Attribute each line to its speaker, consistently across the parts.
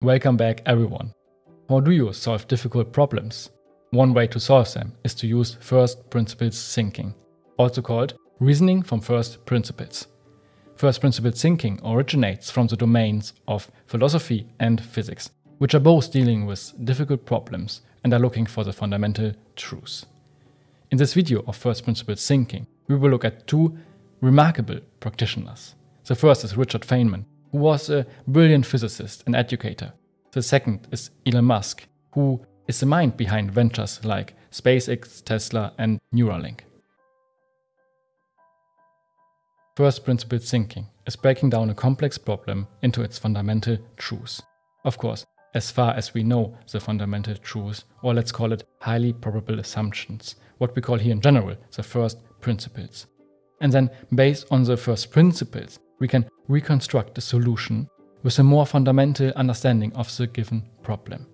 Speaker 1: Welcome back everyone. How do you solve difficult problems? One way to solve them is to use first principles thinking, also called reasoning from first principles. First principles thinking originates from the domains of philosophy and physics, which are both dealing with difficult problems and are looking for the fundamental truths. In this video of first principles thinking, we will look at two remarkable practitioners. The first is Richard Feynman, who was a brilliant physicist and educator. The second is Elon Musk, who is the mind behind ventures like SpaceX, Tesla, and Neuralink. First principle thinking is breaking down a complex problem into its fundamental truths. Of course, as far as we know the fundamental truths, or let's call it highly probable assumptions, what we call here in general the first principles. And then, based on the first principles, we can reconstruct a solution with a more fundamental understanding of the given problem.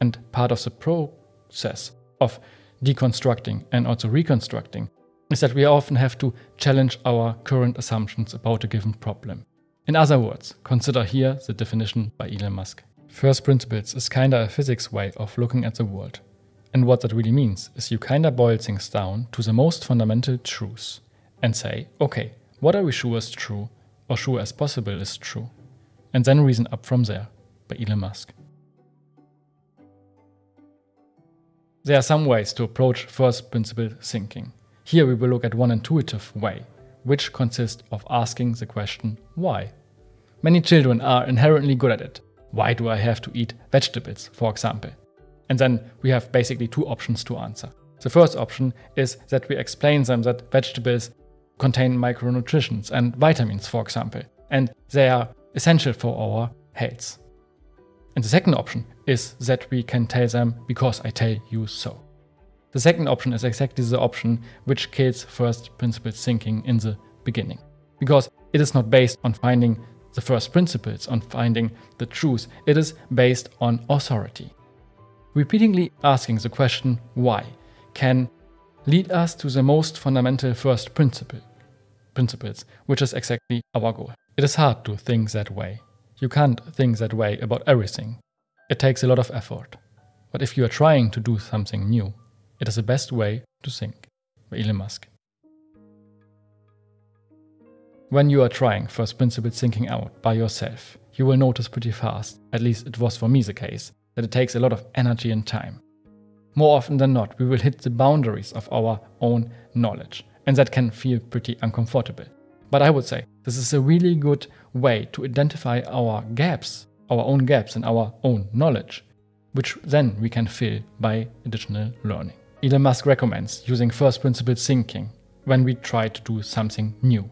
Speaker 1: And part of the process of deconstructing and also reconstructing is that we often have to challenge our current assumptions about a given problem. In other words, consider here the definition by Elon Musk. First principles is kinda a physics way of looking at the world. And what that really means is you kinda boil things down to the most fundamental truths and say, okay, what are we sure is true or sure as possible is true, and then reason up from there by Elon Musk. There are some ways to approach first principle thinking. Here we will look at one intuitive way, which consists of asking the question why. Many children are inherently good at it. Why do I have to eat vegetables, for example? And then we have basically two options to answer. The first option is that we explain them that vegetables contain micronutrients and vitamins, for example, and they are essential for our health. And the second option is that we can tell them, because I tell you so. The second option is exactly the option which kills first principles thinking in the beginning, because it is not based on finding the first principles, on finding the truth, it is based on authority. Repeatedly asking the question why can lead us to the most fundamental first principle, principles, which is exactly our goal. It is hard to think that way. You can't think that way about everything. It takes a lot of effort. But if you are trying to do something new, it is the best way to think. Elon Musk. When you are trying first principle thinking out by yourself, you will notice pretty fast, at least it was for me the case, that it takes a lot of energy and time. More often than not, we will hit the boundaries of our own knowledge and that can feel pretty uncomfortable. But I would say this is a really good way to identify our gaps, our own gaps in our own knowledge, which then we can fill by additional learning. Elon Musk recommends using first principle thinking when we try to do something new.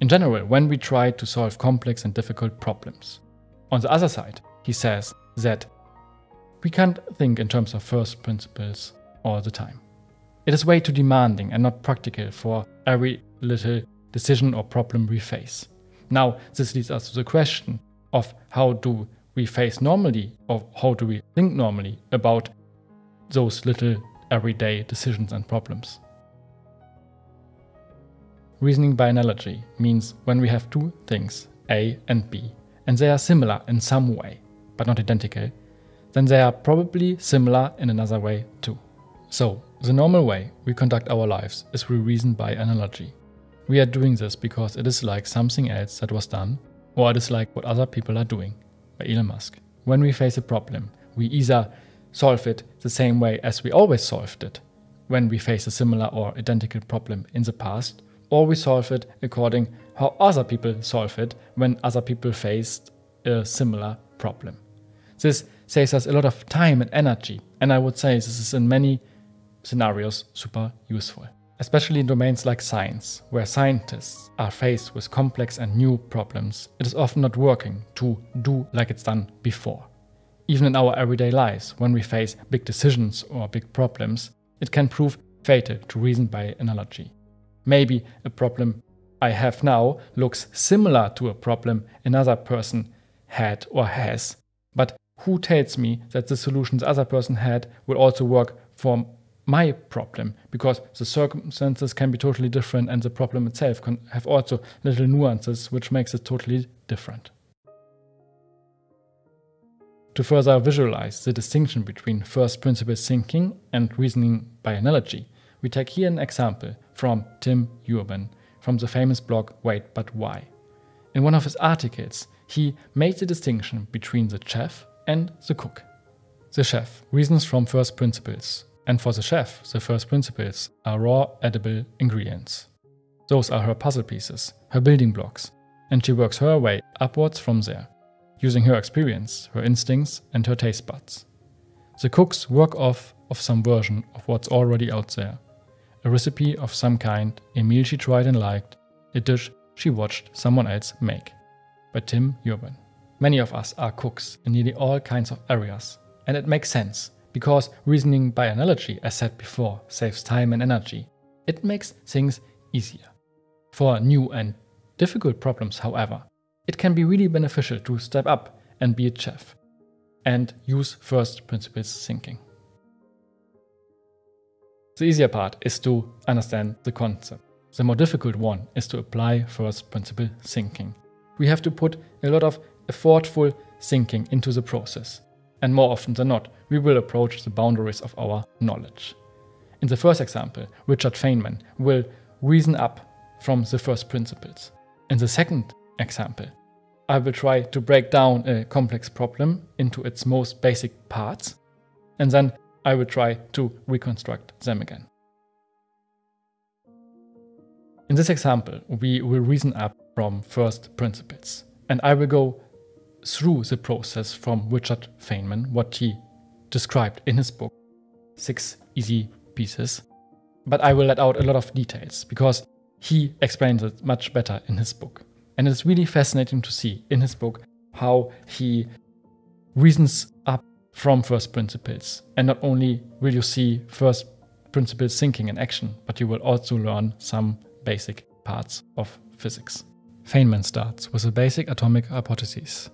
Speaker 1: In general, when we try to solve complex and difficult problems. On the other side, he says that we can't think in terms of first principles all the time. It is way too demanding and not practical for every little decision or problem we face. Now, this leads us to the question of how do we face normally or how do we think normally about those little everyday decisions and problems. Reasoning by analogy means when we have two things, A and B, and they are similar in some way, but not identical, then they are probably similar in another way too. So, the normal way we conduct our lives is we reason by analogy. We are doing this because it is like something else that was done, or it is like what other people are doing, by Elon Musk. When we face a problem, we either solve it the same way as we always solved it, when we face a similar or identical problem in the past, or we solve it according how other people solve it when other people faced a similar problem. This saves us a lot of time and energy, and I would say this is in many scenarios super useful. Especially in domains like science, where scientists are faced with complex and new problems, it is often not working to do like it's done before. Even in our everyday lives, when we face big decisions or big problems, it can prove fatal to reason by analogy. Maybe a problem I have now looks similar to a problem another person had or has, who tells me that the solutions the other person had will also work for my problem because the circumstances can be totally different and the problem itself can have also little nuances which makes it totally different. To further visualize the distinction between first principles thinking and reasoning by analogy, we take here an example from Tim Urban from the famous blog Wait But Why. In one of his articles, he made the distinction between the chef and the cook. The chef reasons from first principles, and for the chef, the first principles are raw, edible ingredients. Those are her puzzle pieces, her building blocks, and she works her way upwards from there, using her experience, her instincts, and her taste buds. The cooks work off of some version of what's already out there. A recipe of some kind, a meal she tried and liked, a dish she watched someone else make. By Tim Urban. Many of us are cooks in nearly all kinds of areas, and it makes sense because reasoning by analogy, as said before, saves time and energy. It makes things easier. For new and difficult problems, however, it can be really beneficial to step up and be a chef and use first principles thinking. The easier part is to understand the concept. The more difficult one is to apply first principle thinking. We have to put a lot of effortful thinking into the process. And more often than not, we will approach the boundaries of our knowledge. In the first example, Richard Feynman will reason up from the first principles. In the second example, I will try to break down a complex problem into its most basic parts, and then I will try to reconstruct them again. In this example, we will reason up from first principles, and I will go through the process from Richard Feynman, what he described in his book, Six Easy Pieces. But I will let out a lot of details because he explains it much better in his book. And it's really fascinating to see in his book how he reasons up from first principles. And not only will you see first principles thinking in action, but you will also learn some basic parts of physics. Feynman starts with the basic atomic hypothesis.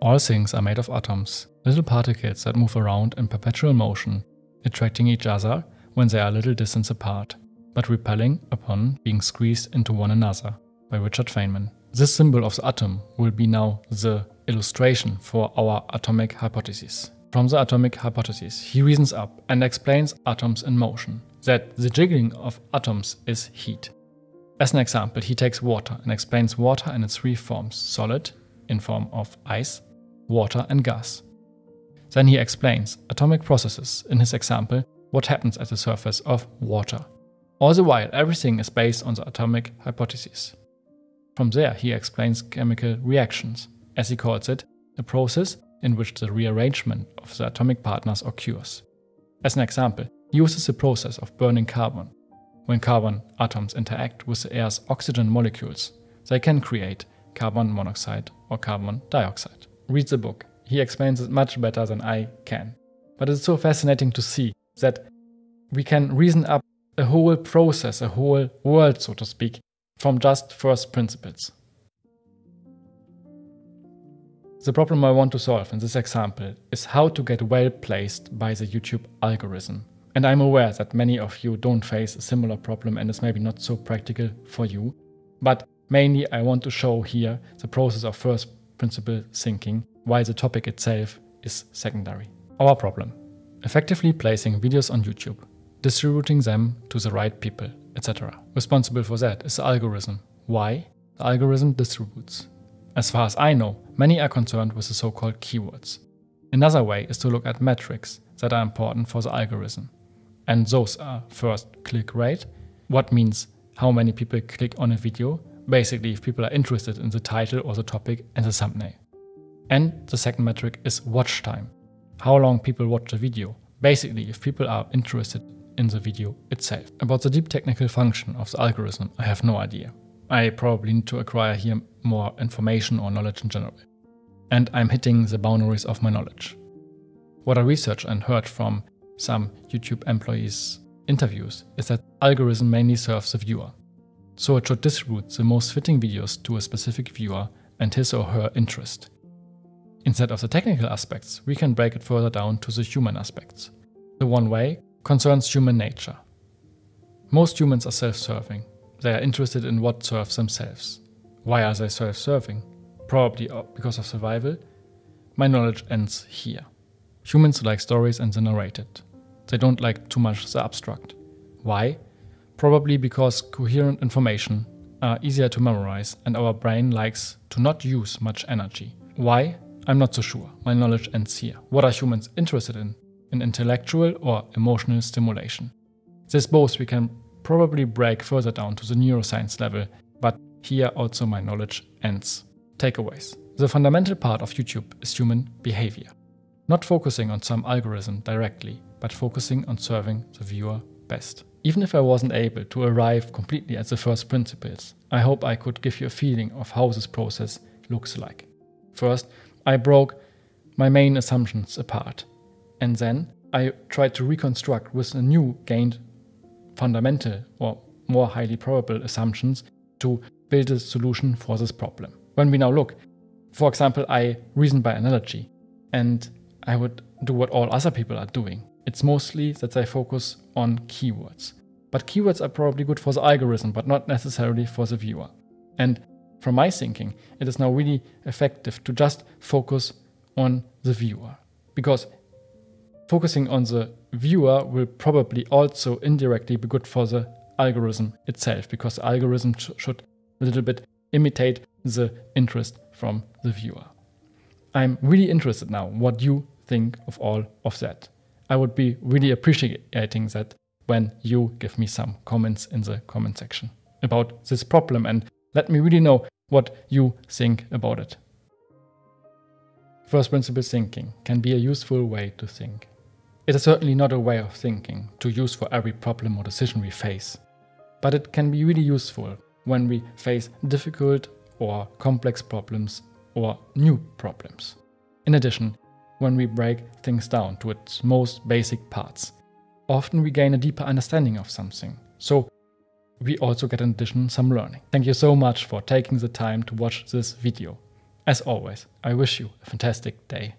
Speaker 1: All things are made of atoms, little particles that move around in perpetual motion, attracting each other when they are a little distance apart but repelling upon being squeezed into one another, by Richard Feynman. This symbol of the atom will be now the illustration for our atomic hypothesis. From the atomic hypothesis, he reasons up and explains atoms in motion, that the jiggling of atoms is heat. As an example, he takes water and explains water in its three forms solid, in form of ice, water, and gas. Then he explains atomic processes, in his example, what happens at the surface of water. All the while, everything is based on the atomic hypothesis. From there, he explains chemical reactions, as he calls it, a process in which the rearrangement of the atomic partners occurs. As an example, he uses the process of burning carbon. When carbon atoms interact with the air's oxygen molecules, they can create carbon monoxide or carbon dioxide. Read the book, he explains it much better than I can. But it's so fascinating to see that we can reason up a whole process, a whole world, so to speak, from just first principles. The problem I want to solve in this example is how to get well placed by the YouTube algorithm. And I'm aware that many of you don't face a similar problem and it's maybe not so practical for you. But mainly I want to show here the process of first principle thinking, while the topic itself is secondary. Our problem. Effectively placing videos on YouTube distributing them to the right people, etc. Responsible for that is the algorithm. Why? The algorithm distributes. As far as I know, many are concerned with the so called keywords. Another way is to look at metrics that are important for the algorithm. And those are first click rate, what means how many people click on a video, basically if people are interested in the title or the topic and the thumbnail. And the second metric is watch time, how long people watch the video. Basically, if people are interested in the video itself. About the deep technical function of the algorithm, I have no idea. I probably need to acquire here more information or knowledge in general. And I'm hitting the boundaries of my knowledge. What I researched and heard from some YouTube employees' interviews is that algorithm mainly serves the viewer. So it should distribute the most fitting videos to a specific viewer and his or her interest. Instead of the technical aspects, we can break it further down to the human aspects. The one way concerns human nature. Most humans are self serving. They are interested in what serves themselves. Why are they self serving? Probably uh, because of survival. my knowledge ends here. Humans like stories and the narrated. They don't like too much the abstract. Why? Probably because coherent information are easier to memorize and our brain likes to not use much energy. Why? I'm not so sure. My knowledge ends here. What are humans interested in? In intellectual or emotional stimulation? This both we can probably break further down to the neuroscience level, but here also my knowledge ends. Takeaways. The fundamental part of YouTube is human behavior. Not focusing on some algorithm directly, but focusing on serving the viewer best. Even if I wasn't able to arrive completely at the first principles, I hope I could give you a feeling of how this process looks like. First, I broke my main assumptions apart, and then I tried to reconstruct with a new gained fundamental or more highly probable assumptions to build a solution for this problem. When we now look, for example, I reason by analogy, and I would do what all other people are doing. It's mostly that they focus on keywords. But keywords are probably good for the algorithm, but not necessarily for the viewer. And from my thinking, it is now really effective to just focus on the viewer. Because focusing on the viewer will probably also indirectly be good for the algorithm itself, because the algorithm sh should a little bit imitate the interest from the viewer. I'm really interested now what you think of all of that. I would be really appreciating that when you give me some comments in the comment section about this problem and let me really know what you think about it. First principle thinking can be a useful way to think. It is certainly not a way of thinking to use for every problem or decision we face, but it can be really useful when we face difficult or complex problems or new problems. In addition, when we break things down to its most basic parts, often we gain a deeper understanding of something. So we also get in addition some learning. Thank you so much for taking the time to watch this video. As always, I wish you a fantastic day.